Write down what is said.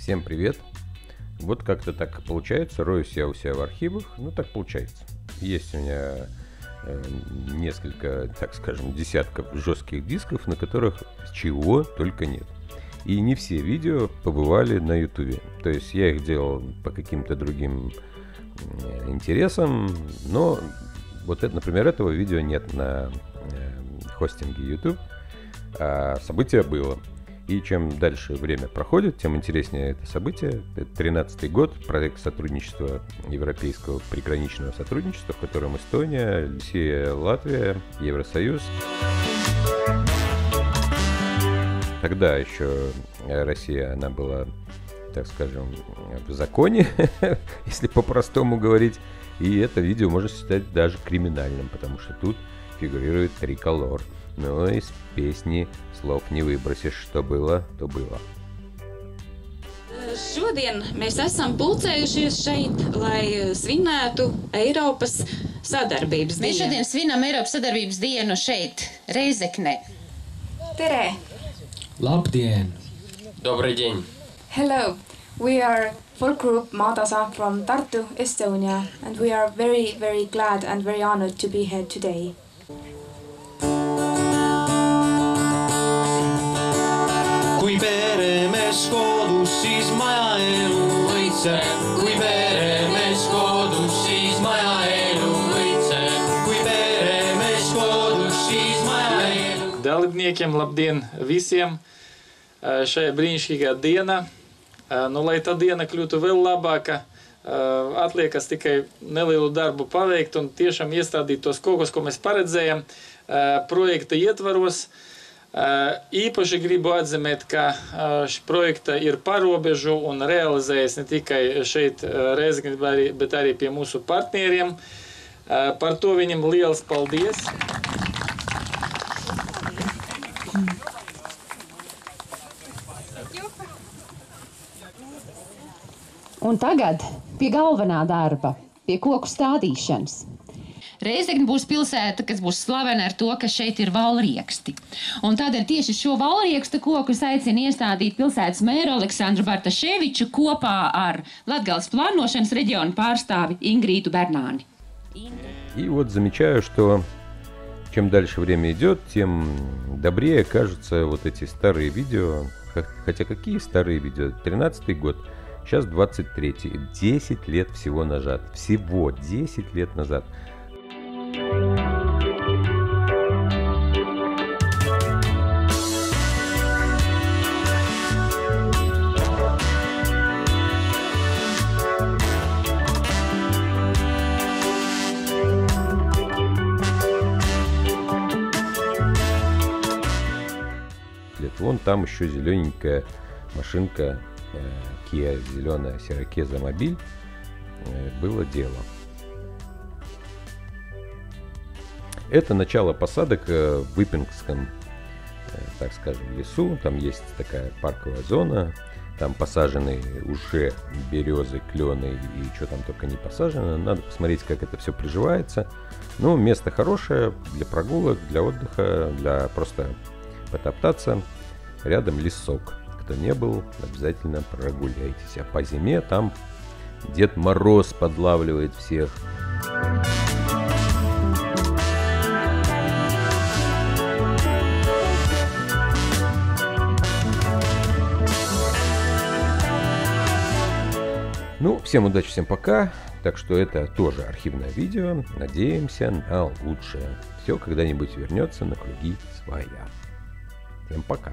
Всем привет! Вот как-то так получается, роюсь я у себя в архивах, ну так получается. Есть у меня э, несколько, так скажем, десятков жестких дисков, на которых чего только нет. И не все видео побывали на ютубе. То есть я их делал по каким-то другим интересам, но вот это, например, этого видео нет на э, хостинге YouTube, а событие было. И чем дальше время проходит, тем интереснее это событие. Это 13 год, проект сотрудничества Европейского приграничного сотрудничества, в котором Эстония, Россия, Латвия, Евросоюз. Тогда еще Россия, она была, так скажем, в законе, если по-простому говорить. И это видео можно считать даже криминальным, потому что тут фигурирует триколор. Но из песни слов не выбросишь, что было, то было. Šodien mēs esam pulcējušies šeit, lai svinētu Eiropas sadarbības Mēs dienu. šodien svinam Eiropas sadarbības dienu šeit, Reizekne. Tere! Labdien! Добрый день. Hello! We are folk group Madasa from Tartu, Estonia, and we are very, very glad and very honored to be here today. Siis maja elu õitseb. kui peremees kodus, siis maja elu õitseb. kui peremees kodus, siis maja elu. Dalībniekiem labdien visiem! Šajā brīnišķīgā dienā, nu, lai tā diena kļūtu vēl labāka, atliekas tikai nelielu darbu paveikt un tiešām iestādīt tos kokus, ko mēs paredzējām eh, projekta ietvaros. Īpaši gribu atzīmēt, ka šī projekta ir parobežu un realizējas ne tikai šeit, Reizekne, bet arī- pie mūsu partneriem. Par to viņam liels paldies! Un tagad pie galvenā darba, pie koku stādīšanas. Reizekne būs pilsēta, kas būs slavena ar to, ka šeit ir valrieksti. Un tādēļ tieši šo valriekstu koku es aicinu iestādīt pilsētas mēru Aleksandru Bartaševiču kopā ar Latgales plānošanas reģionu pārstāvi Ingrītu Bernāni. И вот замечаю, что чем дальше время идет, тем добрее кажутся вот эти старые видео. Хотя какие старые видео? 13 год, сейчас 23 10 лет всего назад. Всего 10 лет назад. Лет. Вон там еще зелененькая машинка э, Kia зеленая Сирокеза Мобиль. Э, было дело. Это начало посадок э, в Выпингском, э, так скажем, лесу. Там есть такая парковая зона. Там посажены уже березы, клены и что там только не посажено. Надо посмотреть, как это все приживается. Ну, место хорошее для прогулок, для отдыха, для просто потоптаться. Рядом лесок. Кто не был, обязательно прогуляйтесь. А по зиме там Дед Мороз подлавливает всех. Ну, всем удачи, всем пока. Так что это тоже архивное видео. Надеемся на лучшее. Все когда-нибудь вернется на круги своя. Всем пока.